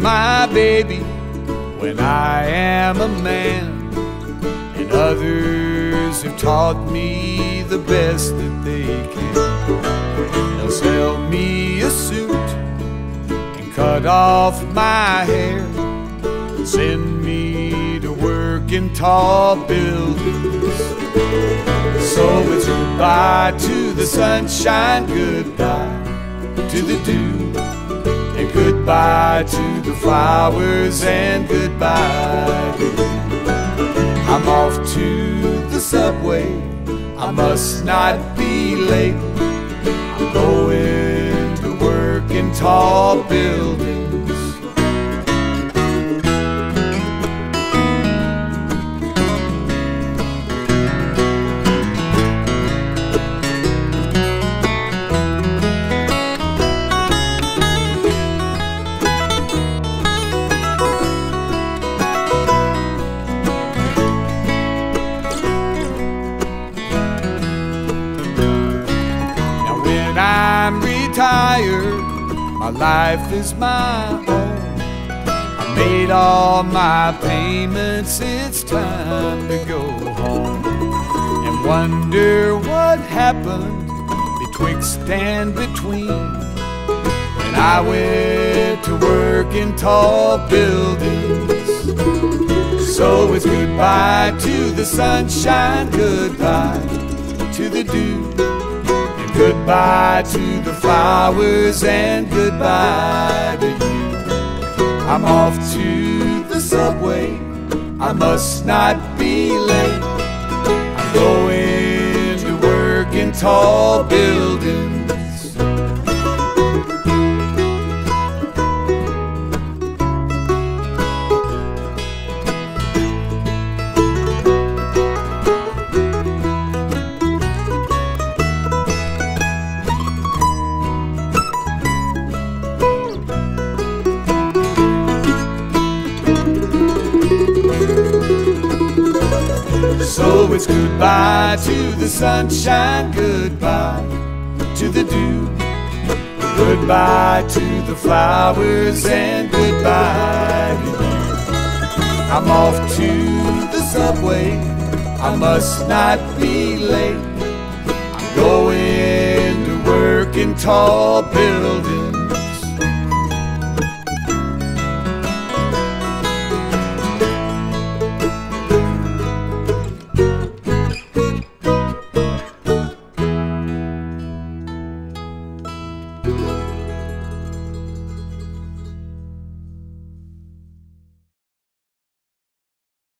my baby when I am a man. And others have taught me the best that they can. They'll sell me a suit and cut off my hair. And Send me to work in tall buildings. So it's goodbye to the sunshine, goodbye to the dew, goodbye to the flowers, and goodbye. I'm off to the subway, I must not be late. I'm going to work in tall buildings. I'm my life is my own. I made all my payments, it's time to go home. And wonder what happened betwixt and between. When I went to work in tall buildings. So it's goodbye to the sunshine, goodbye to the dew. Goodbye to the flowers and goodbye to you. I'm off to the subway. I must not be late. I'm going to work in tall buildings. It's goodbye to the sunshine, goodbye to the dew, goodbye to the flowers, and goodbye. I'm off to the subway, I must not be late. I'm going to work in tall buildings.